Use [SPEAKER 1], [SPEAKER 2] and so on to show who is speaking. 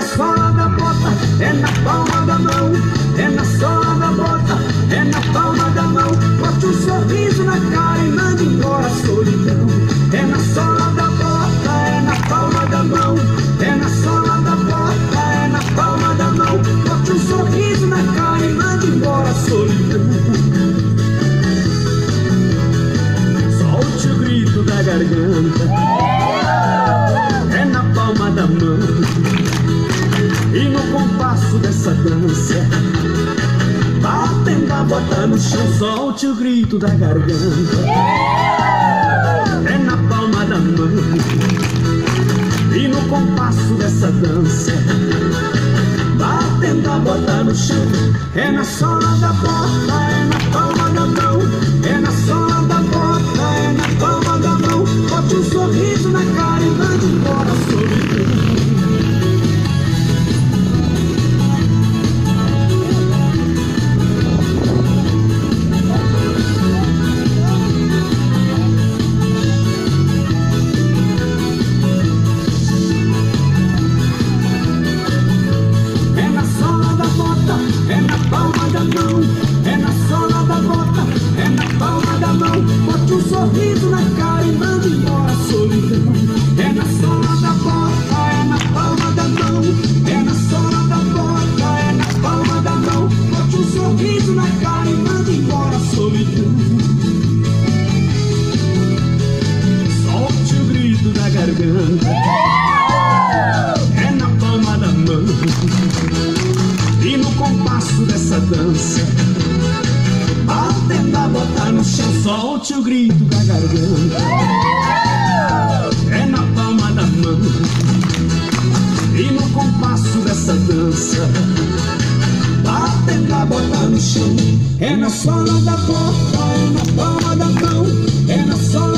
[SPEAKER 1] sola da bota, é na palma da mão. É na sola da bota, é na palma da mão. Bote um sorriso na cara e mande embora a solidão. É na sola da bota, é na palma da mão. É na sola da bota, é na palma da mão. Bote um sorriso na cara e mande embora a solidão. Solte o grito da garganta. Bota no chão Solte o grito da garganta. É na palma da mão. E no compasso dessa dança Batendo a bota no chão. É na sola da bota É na palma solidão. Solte o grito da garganta. É na palma da mão. E no compasso dessa dança Batendo a botar no chão Solte o grito da garganta É na palma da mão E no compasso dessa dança Batendo a botar no chão É na sola da porta É na palma da mão É na sola